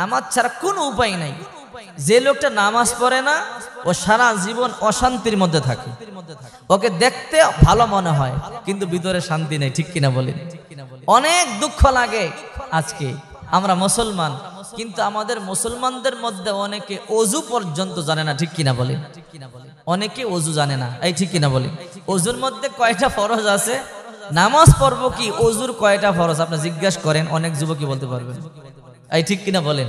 নামাজ ছাড়া কোনো উপায় নাই। যে লোকটা নামাজ পড়ে না, ও সারা জীবন অশান্তির মধ্যে থাকে। ওকে দেখতে ভালো মনে হয়, কিন্তু ভিতরে শান্তি নেই, ঠিক কিনা বলেন? অনেক দুঃখ লাগে আজকে। আমরা মুসলমান, কিন্তু আমাদের মুসলমানদের মধ্যে অনেকে অজু পর্যন্ত জানে না, ঠিক কিনা বলে অনেকে অজু জানে না, এই ঠিক কিনা বলে অজুর মধ্যে কয়টা ফরজ আছে? নামাজ পড়ব কি? অজুর কয়টা ফরজ? আপনি জিজ্ঞাসা করেন, অনেক যুবকই বলতে পারবেন। এই ঠিক কিনা বলেন?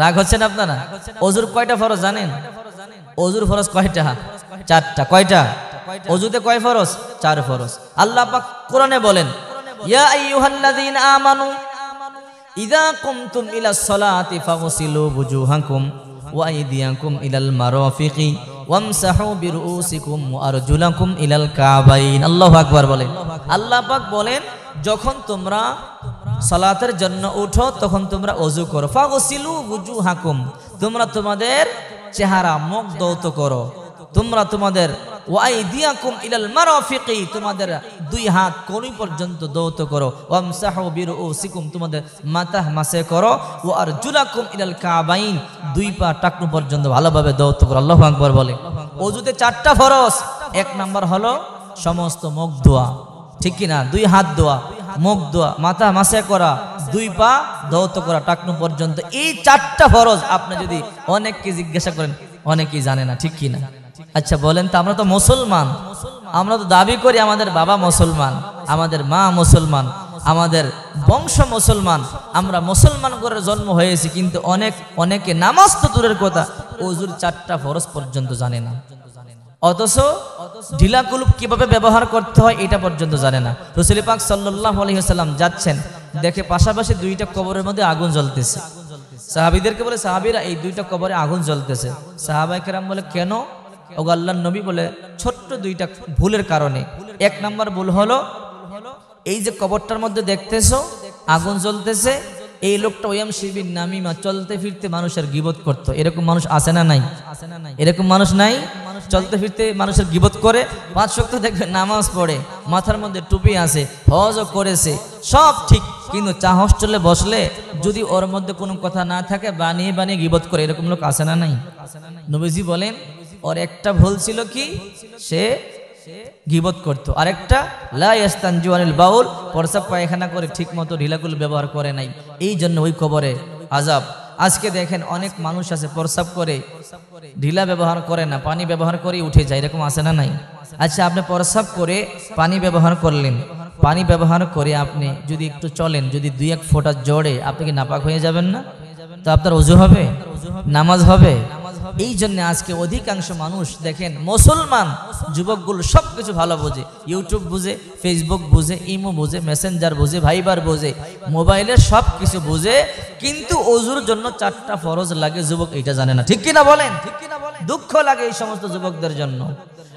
রাগ হচ্ছেন আপনারা? অজুর কয়টা ফরজ জানেন? অজুর ফরজ কয়টা? চারটা। কয়টা? অজুতে কয় ফরজ? চার ফরজ। আল্লাহ পাক কোরআনে বলেন, ইয়া আইয়ুহাল্লাযীনা আমানু ইদা কুমতুম ইলা সলাতি ফাগসিলু বুজুহাকুম ওয়া আইদিয়াকুম ইলাল মারাফিকি ওয়ামসাহু বিরুসিকুম ওয়া আরজুলাকুম ইলাল কাবাইন। আল্লাহু আকবার বলেন। আল্লাহ পাক বলেন, যখন তোমরা সালাতের জন্য উঠো, তখন তোমরা অজু করো। ফাগসিলু বুজুহাকুম তোমরা তোমাদের চেহারা মুখ দৌত করো। তোমরা তোমাদের তোমাদের দুই হাত পর্যন্ত দৌত করো। তোমাদের মাথা মাসে করো। কাবাইন, দুই পা টাকনু পর্যন্ত ভালোভাবে দৌত করো। বলে। চারটা ফরজ। এক নাম্বার হলো সমস্ত মুখ ধোয়া। ঠিক না দুই হাত ধোয়া। মুখ ধোয়া, মাথা মাসে করা, দুই পা দৌত করা, টাকনু পর্যন্ত। এই চারটা ফরজ আপনি যদি অনেককে জিজ্ঞাসা করেন, অনেকেই জানে না, ঠিক না আচ্ছা বলেন তো, আমরা তো মুসলমান। আমরা তো দাবি করি আমাদের বাবা মুসলমান, আমাদের মা মুসলমান, আমাদের বংশ মুসলমান। আমরা মুসলমান করে জন্ম হয়েছি, কিন্তু অনেক, অনেকে নামাজ তো দূরের কথা ওজুর চারটা ফরজ পর্যন্ত জানে না। অথচ ঢিলা কুলুপ কীভাবে ব্যবহার করতে হয় এটা পর্যন্ত জানে না। রসুল পাক সাল্লাহ আলহিহাল্লাম যাচ্ছেন, দেখে পাশাপাশি দুইটা কবরের মধ্যে আগুন জ্বলতেছে। সাহাবিদেরকে বলে, সাহাবিরা, এই দুইটা কবরে আগুন জ্বলতেছে। সাহাবাই কেরাম বলে, কেন? ও আল্লাহ নবী বলে, ছোট্ট দুইটা ভুলের কারণে। এক নাম্বার ভুল হলো, এই যে কবরটার মধ্যে দেখতেছো, আগুন জ্বলতেছে এই লোকটা ওয়াম শিবির নামিমা, চলতে ফিরতে মানুষের গিবত করত। এরকম মানুষ আসে না নাই? আসে না নাই এরকম মানুষ নাই? চলতে ফিরতে মানুষের গিবত করে, পাঁচ শক্ত দেখবে নামাজ পড়ে, মাথার মধ্যে টুপি আছে, হজও করেছে, সব ঠিক। কিন্তু চা হস্টেলে বসলে যদি ওর মধ্যে কোনো কথা না থাকে, বানিয়ে বানিয়ে গিবত করে, এরকম লোক আসে না নাই? নবীজি বলেন, ওর একটা ভুল ছিল কি? সে গিবত করতো। আরেকটা লাস্তানজুয়ানিল বাউল, পরসাব পায়খানা করে ঠিক মতো ঢিলাকুল ব্যবহার করে নাই। এই জন্য ওই কবরে আজাব আজকে দেখেন অনেক মানুষ আছে প্রসাব করে, ঢিলা ব্যবহার করে না, পানি ব্যবহার করে উঠে যায়, এরকম আছে না নাই? আচ্ছা আপনি প্রসাব করে পানি ব্যবহার করলেন। পানি ব্যবহার করে আপনি যদি একটু চলেন, যদি দুই এক ফোঁটা জড়ে আপনি কি নাপাক হয়ে যাবেন না? তো আপনার অজু হবে? নামাজ হবে? এই জন্য আজকে অধিকাংশ মানুষ দেখেন, মুসলমান যুবকগুলো সব কিছু ভালো বোঝে। ইউটিউব বুঝে ফেসবুক বুঝে, ইমো বুঝে মেসেঞ্জার বুঝে ভাইবার বুঝে, মোবাইলে সব কিছু বুঝে, কিন্তু অজুর জন্য চারটা ফরজ লাগে, যুবক এটা জানে না। ঠিক কিনা বলেন? ঠিক কিনা বলেন দুঃখ লাগে এই সমস্ত যুবকদের জন্য।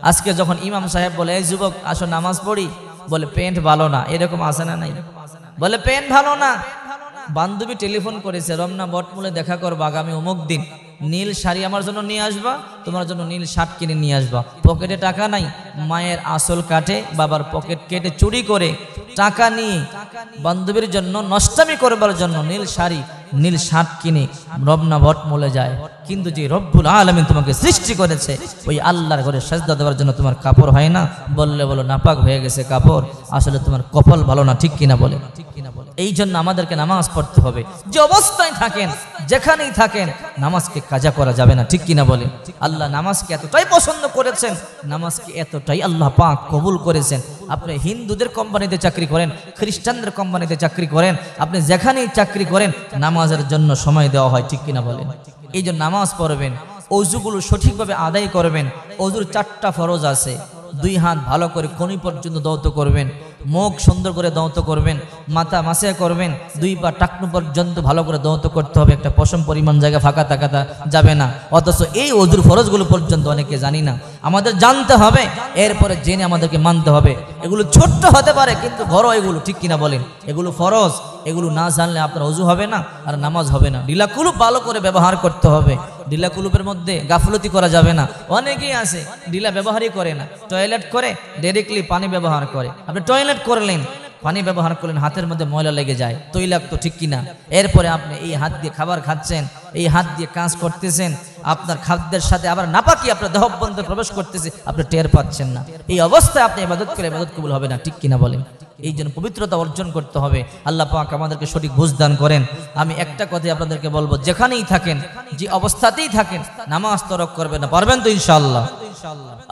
আজকে যখন ইমাম সাহেব বলে এই যুবক, আসো নামাজ পড়ি। বলে, প্যান্ট ভালো না। এরকম আসে না নাই? বলে, প্যান্ট ভালো না। বান্ধবী টেলিফোন করেছে, রমনা বটমূলে দেখা করব আগামী অমুক দিন। নীল শাড়ি আমার জন্য নিয়ে আসবা, তোমার জন্য নীল শার্ট কিনে নিয়ে আসবা। পকেটে টাকা নাই, মায়ের আসল কাটে বাবার পকেট কেটে চুরি করে টাকা নিয়ে বান্ধবীর জন্য, নষ্টামি করবার জন্য নীল শাড়ি, নীল শার্ট কিনে রবনা ভট মলে যায়। কিন্তু যে রব্বুল আলমিন তোমাকে সৃষ্টি করেছে, ওই আল্লাহর ঘরে সাজদা দেওয়ার জন্য তোমার কাপড় হয় না? বললে বলো, নাপাক হয়ে গেছে কাপড়। আসলে তোমার কপাল ভালো না, ঠিক কিনা বলে? ঠিক এই জন্য আমাদেরকে নামাজ পড়তে হবে। যে অবস্থায় থাকেন, যেখানেই থাকেন, নামাজকে কাজা করা যাবে না, ঠিক কিনা বলে? আল্লাহ নামাজকে এতটাই পছন্দ করেছেন, নামাজকে এতটাই আল্লাহ পাক কবুল করেছেন। আপনি হিন্দুদের কোম্পানিতে চাকরি করেন, খ্রিস্টানদের কোম্পানিতে চাকরি করেন, আপনি যেখানেই চাকরি করেন, নামাজের জন্য সময় দেওয়া হয়, ঠিক কিনা বলেন এই জন্য নামাজ পড়বেন, অজুগুলো সঠিকভাবে আদায় করবেন, অজুর চারটা ফরজ আছে। দুই হাত ভালো করে খনি পর্যন্ত দৌত করবেন, মুখ সুন্দর করে দৌত করবেন, মাথা মাসে করবেন, দুই পা টাকনু পর্যন্ত ভালো করে দৌত করতে হবে, একটা পশম পরিমাণ জায়গা ফাঁকা থাকাতা যাবে না। অথচ এই অজুর ফরজগুলো পর্যন্ত অনেকে জানি না। আমাদের জানতে হবে, এরপরে জেনে আমাদেরকে মানতে হবে। এগুলো ছোট্ট হতে পারে, কিন্তু বড় এগুলো ঠিক কিনা বলেন? এগুলো ফরজ, এগুলো না জানলে আপনার অজু হবে না, আর নামাজ হবে না। ডিলাকুলুপ ভালো করে ব্যবহার করতে হবে। ডিলা কুলুপের মধ্যে গাফলতি করা যাবে না। অনেকেই আছে ডিলা ব্যবহারই করে না। টয়লেট করে ডাইরেক্টলি পানি ব্যবহার করে। আপনি টয়লেট করলেন, পানি ব্যবহার করলেন, হাতের মধ্যে ময়লা লেগে যায়। তৈলাক্ত ঠিক কিনা? এরপরে আপনি এই হাত দিয়ে খাবার খাচ্ছেন, এই হাত দিয়ে কাজ করতেছেন আপনার খাদ্যের সাথে আবার নাপাকি আপনার দেহবন্ধে প্রবেশ করতেছে, আপনি টের পাচ্ছেন না। এই অবস্থায় আপনি ইবাদত করে ইবাদত কবুল হবে না, ঠিক কিনা বলেন? এই জন্য পবিত্রতা অর্জন করতে হবে। আল্লাহ পাক আমাদেরকে সঠিক বুঝ দান করেন। আমি একটা কথাই আপনাদেরকে বলব, যেখানেই থাকেন, যে অবস্থাতেই থাকেন, নামাজ তরক করবেন না, পারবেন তো ইনশাআল্লাহ।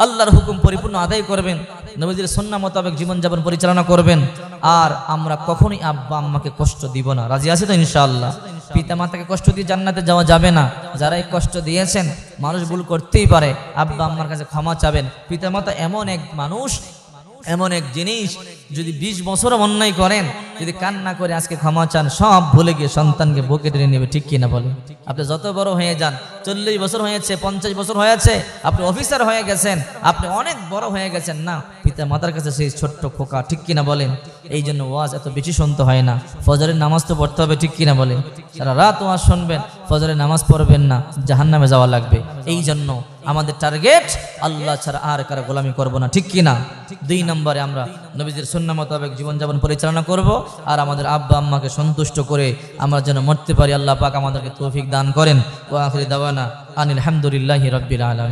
আল্লাহর হুকুম পরিপূর্ণ আদায় করবেন। নবীজির সন্না মোতাবেক জীবনযাপন পরিচালনা করবেন। আর আমরা কখনই আব্বা আম্মাকে কষ্ট দিব না। রাজি আছে তো ইনশাআল্লাহ? পিতা মাতাকে কষ্ট দিয়ে জান্নাতে যাওয়া যাবে না। যারা এই কষ্ট দিয়েছেন, মানুষ ভুল করতেই পারে। আব্বা আম্মার কাছে ক্ষমা চাবেন। পিতা মাতা এমন এক মানুষ এমন এক জিনিস যদি বিশ বছর অন্যায় করেন, যদি কান্না করে আজকে ক্ষমা চান, সব ভুলে গিয়ে সন্তানকে বুকে টেনে নেবে, ঠিক কিনা বলে আপনি যত বড় হয়ে যান, চল্লিশ বছর হয়েছে, পঞ্চাশ বছর হয়েছে, আপনি অফিসার হয়ে গেছেন, আপনি অনেক বড় হয়ে গেছেন, না, পিতা মাতার কাছে সেই ছোট্ট খোকা, ঠিক কিনা বলেন? এই জন্য ওয়াজ এত বেশি শুনতে হয় না। ফজরের নামাজ তো পড়তে হবে, ঠিক কিনা বলেন? সারা রাত ওয়াজ শুনবেন ফজরের নামাজ পড়বেন না জাহান নামে যাওয়া লাগবে। এই জন্য আমাদের টার্গেট আল্লাহ ছাড়া আর কারও গোলামি করব না, ঠিক কিনা? দুই নম্বরে আমরা নবীদের সন্না মোতাবেক জীবনযাপন পরিচালনা করব আর আমাদের আব্বা আম্মাকে সন্তুষ্ট করে আমরা যেন মরতে পারি, আল্লাহ পাক আমাদেরকে তৌফিক দান করেন। ও আখরি দাওয়ানা আনিল হামদুলিল্লাহ রব্বিল আলামিন।